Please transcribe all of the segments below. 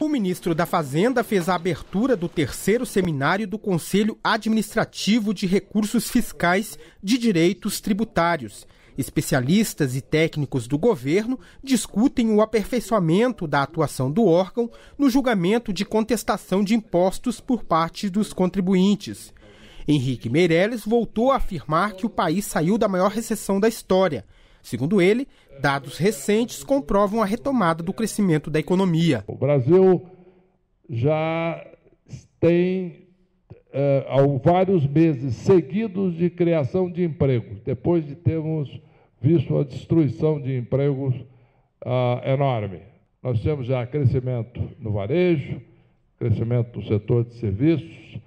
O ministro da Fazenda fez a abertura do terceiro seminário do Conselho Administrativo de Recursos Fiscais de Direitos Tributários. Especialistas e técnicos do governo discutem o aperfeiçoamento da atuação do órgão no julgamento de contestação de impostos por parte dos contribuintes. Henrique Meirelles voltou a afirmar que o país saiu da maior recessão da história. Segundo ele, dados recentes comprovam a retomada do crescimento da economia. O Brasil já tem é, há vários meses seguidos de criação de empregos, depois de termos visto uma destruição de empregos uh, enorme. Nós temos já crescimento no varejo, crescimento no setor de serviços,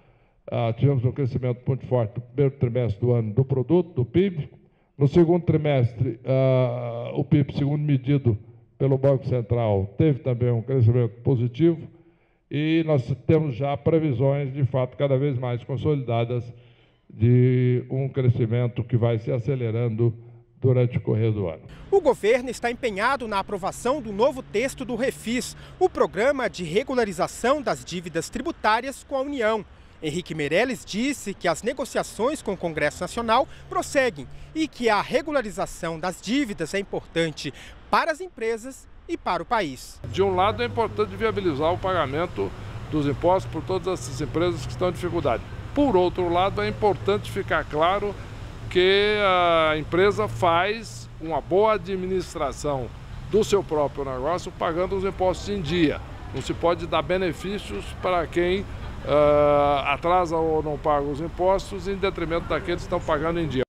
uh, tivemos um crescimento muito forte no primeiro trimestre do ano do produto, do PIB. No segundo trimestre, uh, o PIB, segundo medido pelo Banco Central, teve também um crescimento positivo e nós temos já previsões, de fato, cada vez mais consolidadas de um crescimento que vai se acelerando durante o correr do ano. O governo está empenhado na aprovação do novo texto do Refis, o programa de regularização das dívidas tributárias com a União. Henrique Meirelles disse que as negociações com o Congresso Nacional prosseguem e que a regularização das dívidas é importante para as empresas e para o país. De um lado, é importante viabilizar o pagamento dos impostos por todas essas empresas que estão em dificuldade. Por outro lado, é importante ficar claro porque a empresa faz uma boa administração do seu próprio negócio pagando os impostos em dia. Não se pode dar benefícios para quem uh, atrasa ou não paga os impostos em detrimento daqueles que estão pagando em dia.